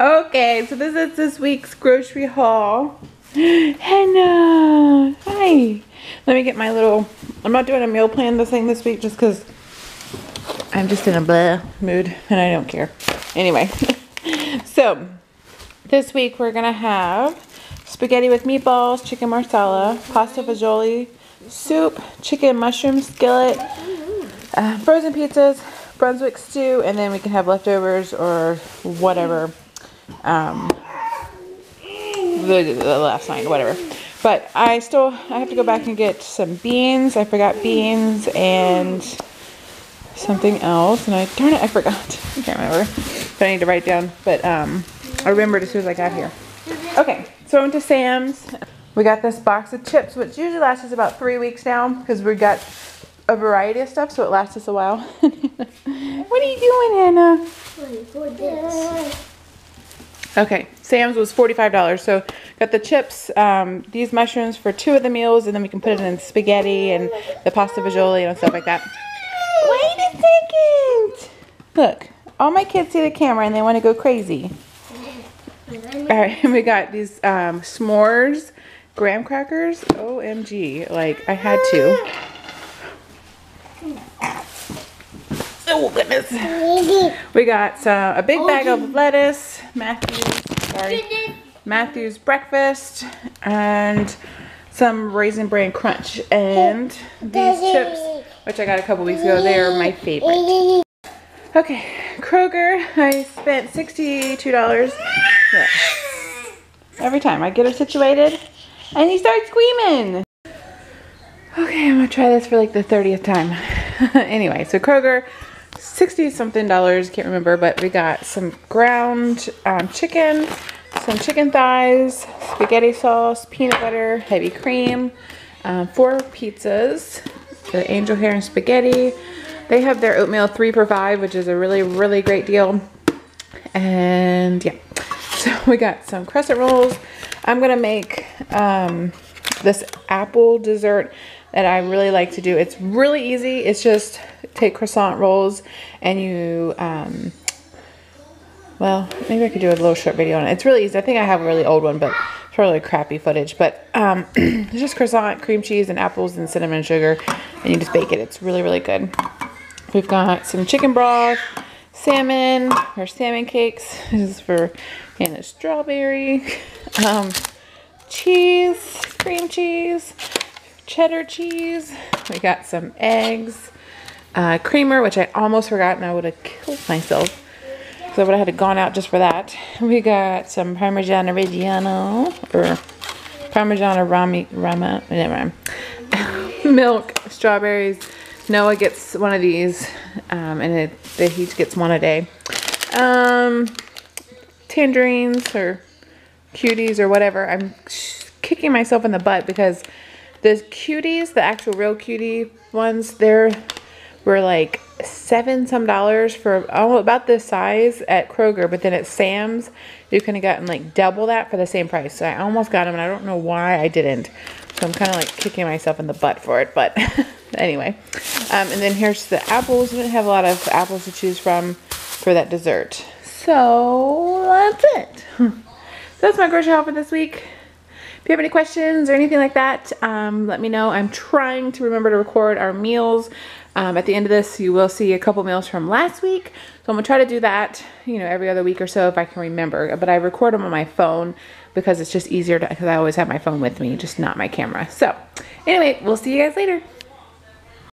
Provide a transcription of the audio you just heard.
Okay, so this is this week's grocery haul. Hannah, hi. Let me get my little, I'm not doing a meal plan this thing this week just because I'm just in a blah mood and I don't care. Anyway, so this week we're gonna have spaghetti with meatballs, chicken marsala, pasta fagioli, soup, chicken mushroom skillet, uh, frozen pizzas, Brunswick stew, and then we can have leftovers or whatever um, the, the last night, whatever. But I still, I have to go back and get some beans. I forgot beans and something else. And I, darn it, I forgot. I can't remember. But I need to write down. But um, I remembered as soon as I got here. Okay, so I went to Sam's. We got this box of chips, which usually lasts us about three weeks now because we got a variety of stuff, so it lasts us a while. what are you doing, Hannah? Okay, Sam's was $45. So got the chips, um, these mushrooms for two of the meals, and then we can put it in spaghetti and the pasta fagioli and stuff like that. Wait a second! Look, all my kids see the camera and they want to go crazy. All right, we got these um, s'mores graham crackers. OMG, like I had to. Oh goodness. We got uh, a big bag of lettuce, Matthew's, sorry, Matthew's breakfast, and some Raisin Bran Crunch. And these chips, which I got a couple weeks ago, they are my favorite. Okay, Kroger, I spent $62. Yeah. Every time I get her situated, and he starts screaming. Okay, I'm gonna try this for like the 30th time. anyway, so Kroger, 60 something dollars, can't remember, but we got some ground um, chicken, some chicken thighs, spaghetti sauce, peanut butter, heavy cream, um, four pizzas, the angel hair and spaghetti. They have their oatmeal three for five, which is a really, really great deal. And yeah, so we got some crescent rolls. I'm gonna make um, this apple dessert that I really like to do. It's really easy. It's just take croissant rolls and you, um, well, maybe I could do a little short video on it. It's really easy. I think I have a really old one, but it's really crappy footage. But um, it's just croissant, cream cheese, and apples and cinnamon sugar, and you just bake it. It's really, really good. We've got some chicken broth, salmon, or salmon cakes. This is for Hannah's strawberry. Um, cheese, cream cheese, cheddar cheese. We got some eggs, uh, creamer, which I almost forgot and I would have killed myself. So I would have gone out just for that. We got some Parmesan Reggiano, or Parmesan Rami, Rama, never mind. Milk, strawberries. Noah gets one of these, um, and it, he gets one a day. Um, tangerines, or cuties, or whatever. I'm kicking myself in the butt because the cuties, the actual real cutie ones, they're were like seven some dollars for oh, about this size at Kroger, but then at Sam's, you could have gotten like double that for the same price. So I almost got them and I don't know why I didn't. So I'm kind of like kicking myself in the butt for it, but anyway. Um, and then here's the apples. We didn't have a lot of apples to choose from for that dessert. So that's it. that's my grocery haul for this week. If you have any questions or anything like that, um, let me know. I'm trying to remember to record our meals. Um, at the end of this, you will see a couple meals from last week. So I'm gonna try to do that, you know, every other week or so if I can remember. But I record them on my phone because it's just easier because I always have my phone with me, just not my camera. So anyway, we'll see you guys later.